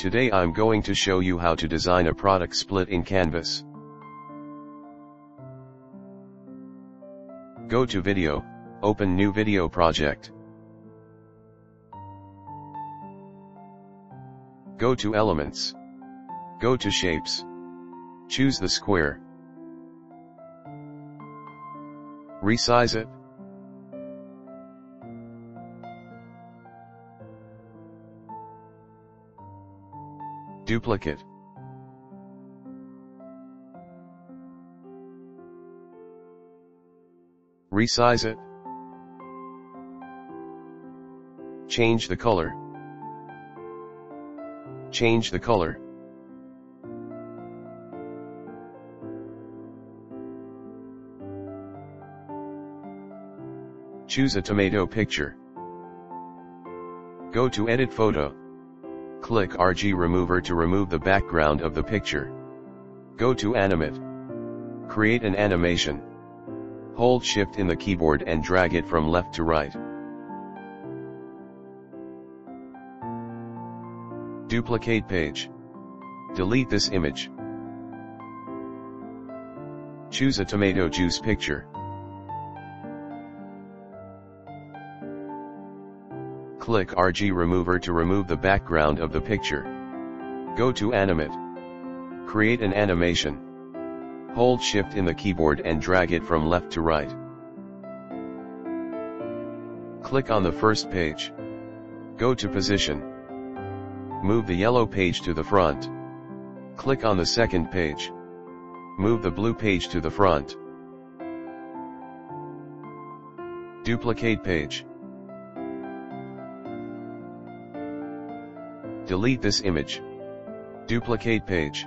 Today I'm going to show you how to design a product split in Canvas. Go to video, open new video project. Go to elements. Go to shapes. Choose the square. Resize it. Duplicate. Resize it. Change the color. Change the color. Choose a tomato picture. Go to Edit Photo. Click BG Remover to remove the background of the picture. Go to Animate. Create an animation. Hold Shift in the keyboard and drag it from left to right. Duplicate page. Delete this image. Choose a tomato juice picture. Click BG Remover to remove the background of the picture. Go to Animate. Create an animation. Hold Shift in the keyboard and drag it from left to right. Click on the first page. Go to Position. Move the yellow page to the front. Click on the second page. Move the blue page to the front. Duplicate page. Delete this image. Duplicate page.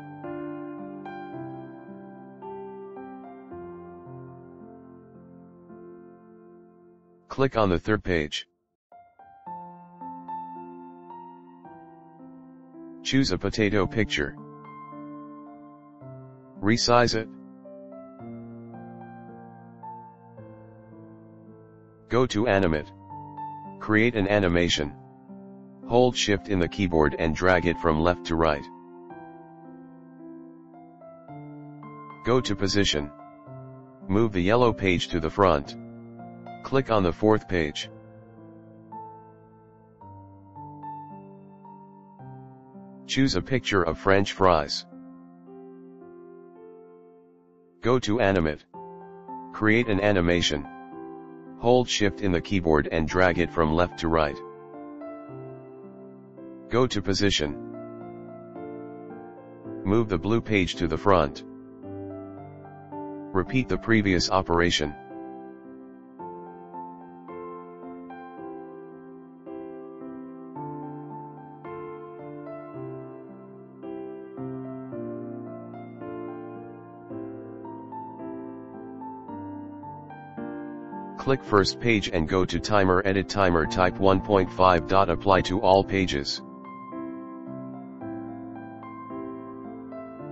Click on the third page. Choose a potato picture. Resize it. Go to Animate. Create an animation. Hold Shift in the keyboard and drag it from left to right. Go to Position. Move the yellow page to the front. Click on the fourth page. Choose a picture of French fries. Go to Animate. Create an animation. Hold Shift in the keyboard and drag it from left to right. Go to Position. Move the blue page to the front. Repeat the previous operation. Click first page and go to timer edit timer type 1.5. Apply to all pages.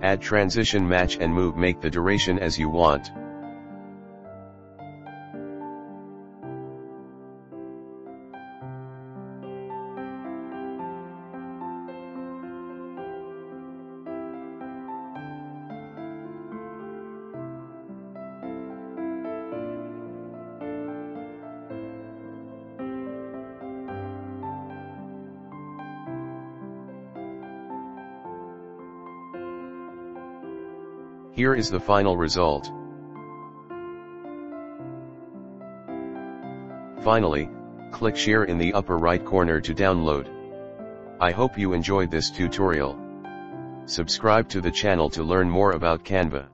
Add transition match and move make the duration as you want. Here is the final result. Finally, click share in the upper right corner to download. I hope you enjoyed this tutorial. Subscribe to the channel to learn more about Canva.